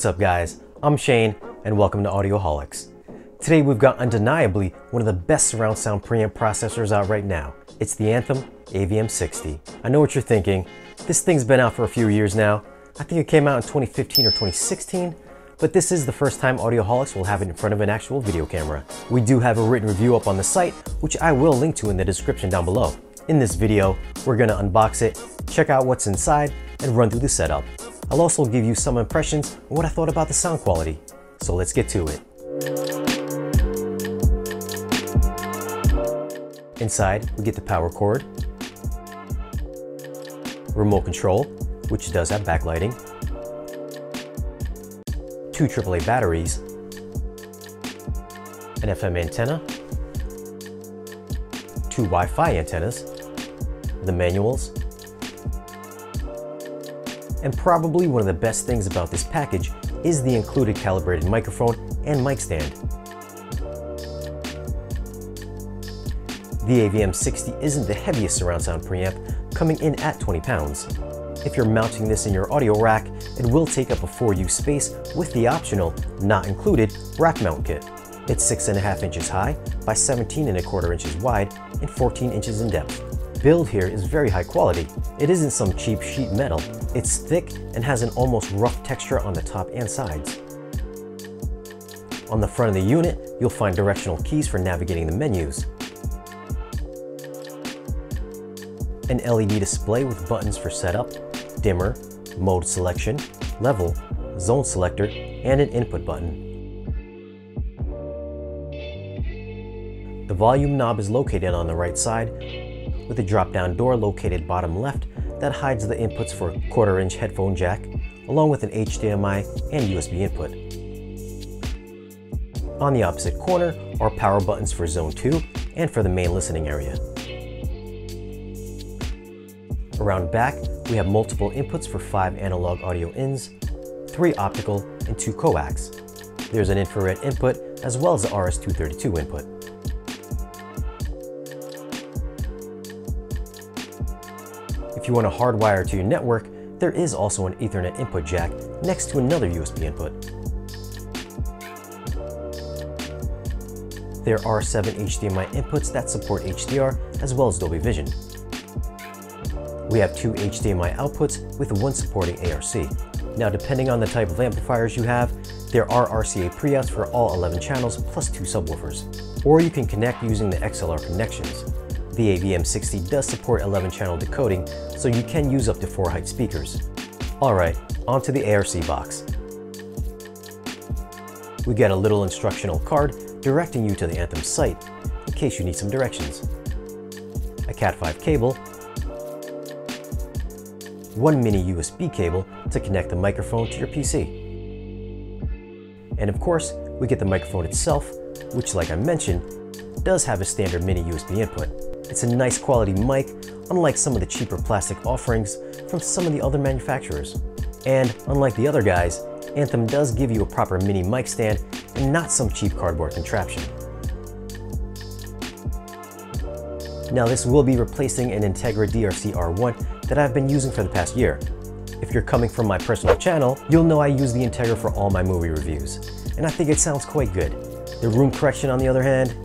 What's up guys? I'm Shane and welcome to Audioholics. Today we've got undeniably one of the best surround sound preamp processors out right now. It's the Anthem AVM60. I know what you're thinking. This thing's been out for a few years now. I think it came out in 2015 or 2016, but this is the first time Audioholics will have it in front of an actual video camera. We do have a written review up on the site, which I will link to in the description down below. In this video, we're gonna unbox it, check out what's inside, and run through the setup. I'll also give you some impressions on what I thought about the sound quality. So let's get to it. Inside, we get the power cord, remote control, which does have backlighting, two AAA batteries, an FM antenna, two Wi-Fi antennas, the manuals, and probably one of the best things about this package is the included calibrated microphone and mic stand. The AVM60 isn't the heaviest surround sound preamp, coming in at 20 pounds. If you're mounting this in your audio rack, it will take up a 4U space with the optional, not included, rack mount kit. It's 6.5 inches high by 17 and a quarter inches wide and 14 inches in depth build here is very high quality. It isn't some cheap sheet metal. It's thick and has an almost rough texture on the top and sides. On the front of the unit, you'll find directional keys for navigating the menus. An LED display with buttons for setup, dimmer, mode selection, level, zone selector, and an input button. The volume knob is located on the right side with a drop-down door located bottom left that hides the inputs for quarter-inch headphone jack, along with an HDMI and USB input. On the opposite corner are power buttons for Zone 2 and for the main listening area. Around back, we have multiple inputs for 5 analog audio ins, 3 optical, and 2 coax. There's an infrared input as well as the RS-232 input. If you want to hardwire to your network, there is also an Ethernet input jack next to another USB input. There are seven HDMI inputs that support HDR as well as Dolby Vision. We have two HDMI outputs with one supporting ARC. Now depending on the type of amplifiers you have, there are RCA pre-outs for all 11 channels plus two subwoofers. Or you can connect using the XLR connections. The AVM60 does support 11 channel decoding, so you can use up to 4 height speakers. Alright, onto the ARC box. We get a little instructional card directing you to the Anthem site, in case you need some directions. A Cat5 cable, one mini USB cable to connect the microphone to your PC. And of course, we get the microphone itself, which like I mentioned, does have a standard mini USB input. It's a nice quality mic, unlike some of the cheaper plastic offerings from some of the other manufacturers. And unlike the other guys, Anthem does give you a proper mini mic stand and not some cheap cardboard contraption. Now this will be replacing an Integra DRC R1 that I've been using for the past year. If you're coming from my personal channel, you'll know I use the Integra for all my movie reviews, and I think it sounds quite good. The room correction on the other hand,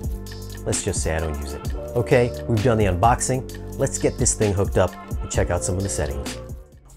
let's just say I don't use it. Okay, we've done the unboxing. Let's get this thing hooked up and check out some of the settings.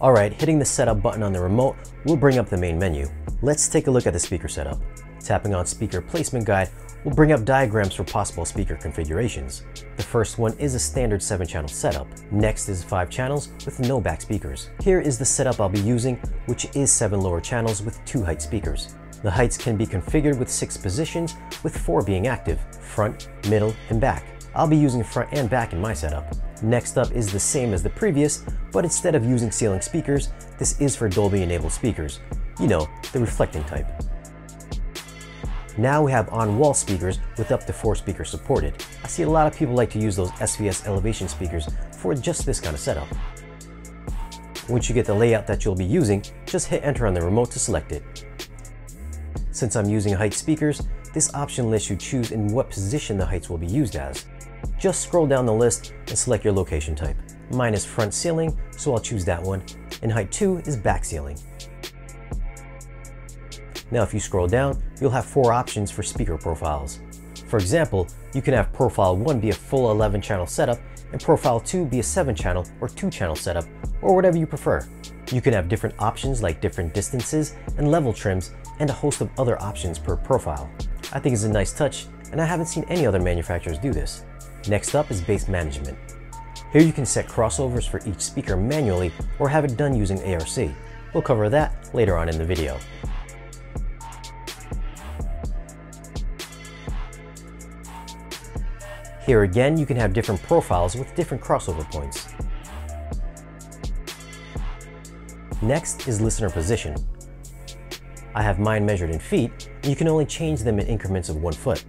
All right, hitting the setup button on the remote will bring up the main menu. Let's take a look at the speaker setup. Tapping on speaker placement guide will bring up diagrams for possible speaker configurations. The first one is a standard 7 channel setup. Next is 5 channels with no back speakers. Here is the setup I'll be using, which is 7 lower channels with 2 height speakers. The heights can be configured with 6 positions, with 4 being active, front, middle, and back. I'll be using front and back in my setup. Next up is the same as the previous, but instead of using ceiling speakers, this is for Dolby enabled speakers. You know, the reflecting type. Now we have on-wall speakers with up to 4 speakers supported. I see a lot of people like to use those SVS elevation speakers for just this kind of setup. Once you get the layout that you'll be using, just hit enter on the remote to select it. Since I'm using height speakers, this option lets you choose in what position the heights will be used as. Just scroll down the list and select your location type. Mine is front ceiling, so I'll choose that one, and height 2 is back ceiling. Now if you scroll down, you'll have four options for speaker profiles. For example, you can have profile 1 be a full 11 channel setup and profile 2 be a 7 channel or 2 channel setup, or whatever you prefer. You can have different options like different distances and level trims and a host of other options per profile. I think it's a nice touch and I haven't seen any other manufacturers do this. Next up is bass management. Here you can set crossovers for each speaker manually or have it done using ARC. We'll cover that later on in the video. Here again, you can have different profiles with different crossover points. Next is listener position. I have mine measured in feet, and you can only change them in increments of one foot.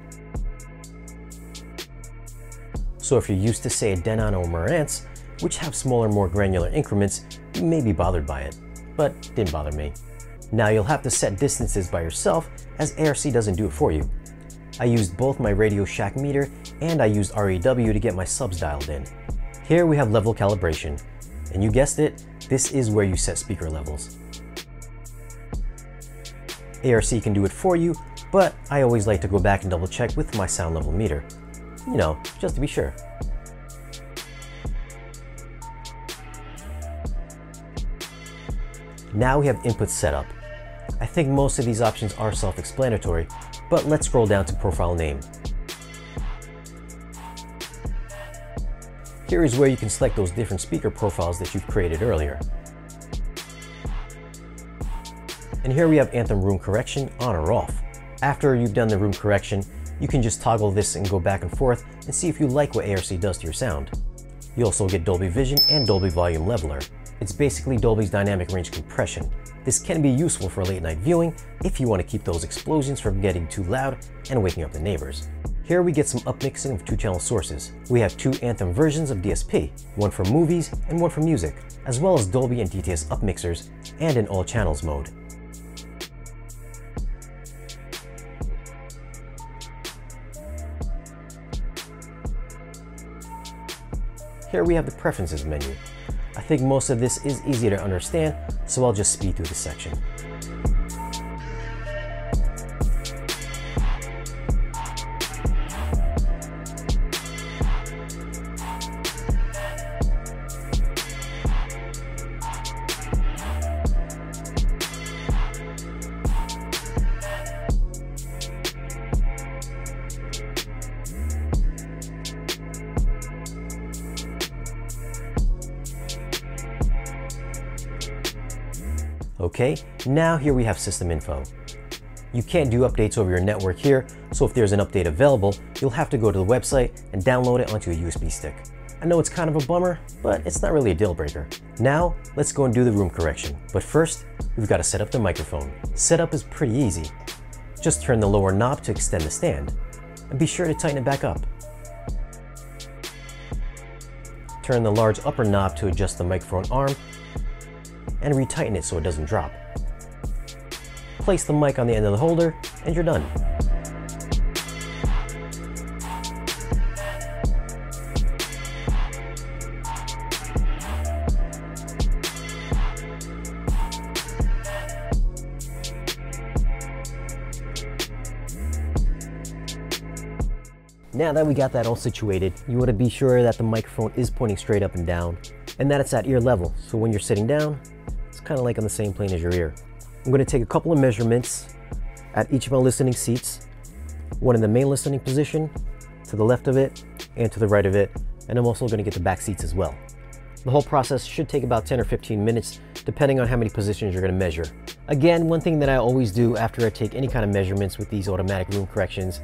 So if you're used to say a Denon or Marantz, which have smaller, more granular increments, you may be bothered by it, but didn't bother me. Now you'll have to set distances by yourself as ARC doesn't do it for you. I used both my Radio Shack meter and I used REW to get my subs dialed in. Here we have level calibration, and you guessed it, this is where you set speaker levels. ARC can do it for you, but I always like to go back and double check with my sound level meter. You know, just to be sure. Now we have input setup. I think most of these options are self-explanatory, but let's scroll down to profile name. Here is where you can select those different speaker profiles that you've created earlier. And here we have Anthem Room Correction on or off. After you've done the room correction, you can just toggle this and go back and forth and see if you like what ARC does to your sound. You also get Dolby Vision and Dolby Volume Leveler. It's basically Dolby's dynamic range compression. This can be useful for late night viewing if you want to keep those explosions from getting too loud and waking up the neighbors. Here we get some upmixing of two channel sources. We have two Anthem versions of DSP, one for movies and one for music, as well as Dolby and DTS upmixers and an all channels mode. Here we have the preferences menu. I think most of this is easy to understand, so I'll just speed through this section. Okay, now here we have system info. You can't do updates over your network here, so if there's an update available, you'll have to go to the website and download it onto a USB stick. I know it's kind of a bummer, but it's not really a deal breaker. Now, let's go and do the room correction. But first, we've got to set up the microphone. Setup is pretty easy. Just turn the lower knob to extend the stand, and be sure to tighten it back up. Turn the large upper knob to adjust the microphone arm and retighten it so it doesn't drop. Place the mic on the end of the holder and you're done. Now that we got that all situated, you want to be sure that the microphone is pointing straight up and down and that it's at ear level. So when you're sitting down, kind of like on the same plane as your ear. I'm going to take a couple of measurements at each of my listening seats, one in the main listening position, to the left of it, and to the right of it, and I'm also going to get the back seats as well. The whole process should take about 10 or 15 minutes, depending on how many positions you're going to measure. Again, one thing that I always do after I take any kind of measurements with these automatic room corrections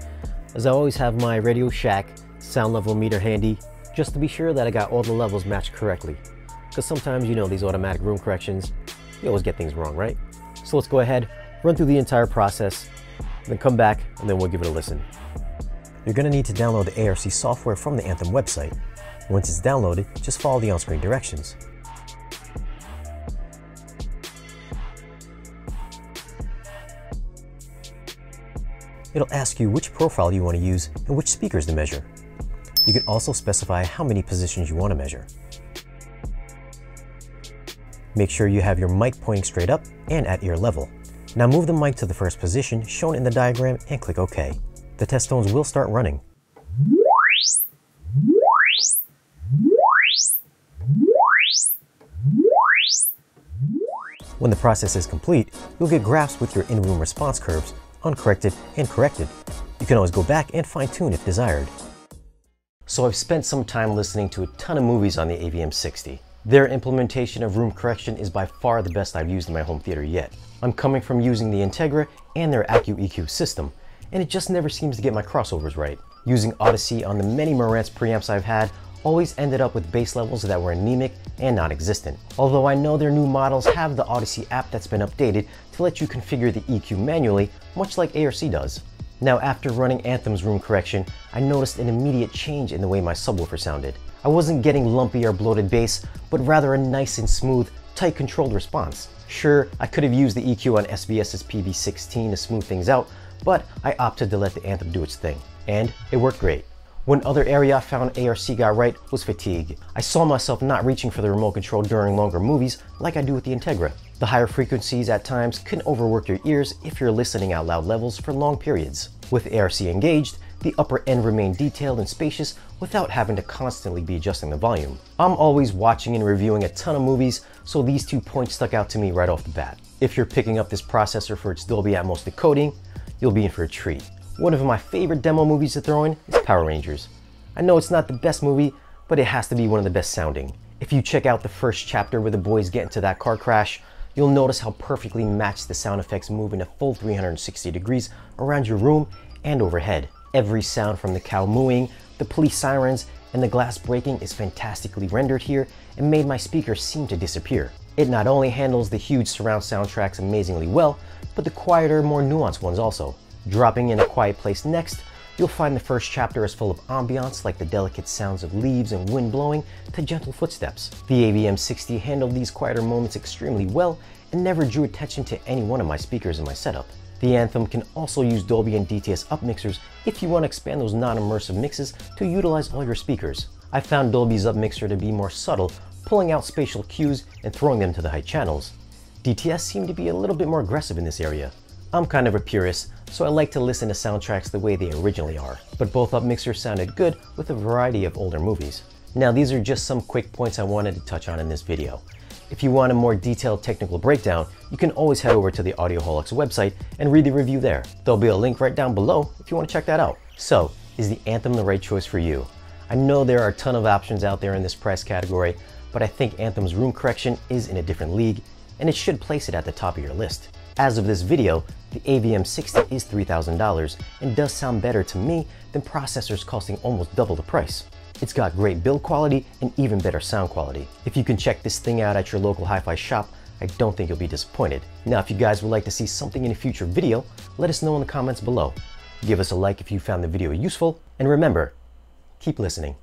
is I always have my Radio Shack sound level meter handy, just to be sure that I got all the levels matched correctly because sometimes you know these automatic room corrections, you always get things wrong, right? So let's go ahead, run through the entire process, then come back, and then we'll give it a listen. You're going to need to download the ARC software from the Anthem website. Once it's downloaded, just follow the on-screen directions. It'll ask you which profile you want to use and which speakers to measure. You can also specify how many positions you want to measure. Make sure you have your mic pointing straight up and at ear level. Now move the mic to the first position shown in the diagram and click OK. The test tones will start running. When the process is complete, you'll get graphs with your in-room response curves, uncorrected and corrected. You can always go back and fine-tune if desired. So I've spent some time listening to a ton of movies on the AVM60. Their implementation of room correction is by far the best I've used in my home theater yet. I'm coming from using the Integra and their Accu EQ system, and it just never seems to get my crossovers right. Using Audyssey on the many Marantz preamps I've had always ended up with bass levels that were anemic and non-existent. Although I know their new models have the Audyssey app that's been updated to let you configure the EQ manually, much like ARC does. Now after running Anthem's room correction, I noticed an immediate change in the way my subwoofer sounded. I wasn't getting lumpy or bloated bass, but rather a nice and smooth, tight controlled response. Sure, I could have used the EQ on SVS's PB16 to smooth things out, but I opted to let the Anthem do its thing. And it worked great. One other area I found ARC got right was fatigue. I saw myself not reaching for the remote control during longer movies like I do with the Integra. The higher frequencies at times can overwork your ears if you're listening out loud levels for long periods. With ARC engaged, the upper end remained detailed and spacious without having to constantly be adjusting the volume. I'm always watching and reviewing a ton of movies, so these two points stuck out to me right off the bat. If you're picking up this processor for its Dolby Atmos decoding, you'll be in for a treat. One of my favorite demo movies to throw in is Power Rangers. I know it's not the best movie, but it has to be one of the best sounding. If you check out the first chapter where the boys get into that car crash, you'll notice how perfectly matched the sound effects move in a full 360 degrees around your room and overhead. Every sound from the cow mooing, the police sirens, and the glass breaking is fantastically rendered here and made my speakers seem to disappear. It not only handles the huge surround soundtracks amazingly well, but the quieter, more nuanced ones also. Dropping in a quiet place next, you'll find the first chapter is full of ambiance like the delicate sounds of leaves and wind blowing to gentle footsteps. The AVM60 handled these quieter moments extremely well and never drew attention to any one of my speakers in my setup. The Anthem can also use Dolby and DTS upmixers if you want to expand those non-immersive mixes to utilize all your speakers. I found Dolby's upmixer to be more subtle, pulling out spatial cues and throwing them to the high channels. DTS seemed to be a little bit more aggressive in this area. I'm kind of a purist, so I like to listen to soundtracks the way they originally are, but both upmixers sounded good with a variety of older movies. Now these are just some quick points I wanted to touch on in this video. If you want a more detailed technical breakdown, you can always head over to the Audioholics website and read the review there. There'll be a link right down below if you want to check that out. So, is the Anthem the right choice for you? I know there are a ton of options out there in this price category, but I think Anthem's room correction is in a different league, and it should place it at the top of your list. As of this video, the AVM60 is $3,000 and does sound better to me than processors costing almost double the price. It's got great build quality and even better sound quality. If you can check this thing out at your local hi-fi shop, I don't think you'll be disappointed. Now, if you guys would like to see something in a future video, let us know in the comments below. Give us a like if you found the video useful, and remember, keep listening.